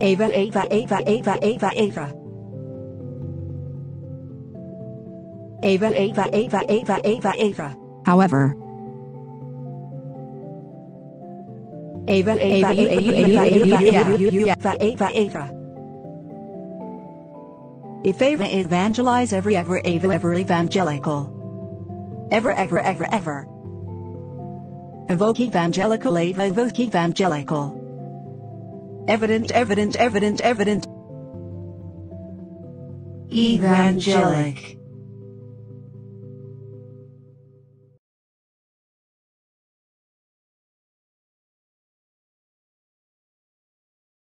Eva, Eva, Eva, Eva, Eva, Eva. Eva, Eva, Eva, Eva, Eva, Eva. However, Eva, Eva, Eva, Eva, Eva, Eva, Eva. If Eva evangelize every ever Eva ever evangelical. Ever ever ever ever. Evoke evangelical Eva evoke evangelical. Evident evident evident evident. Evangelic.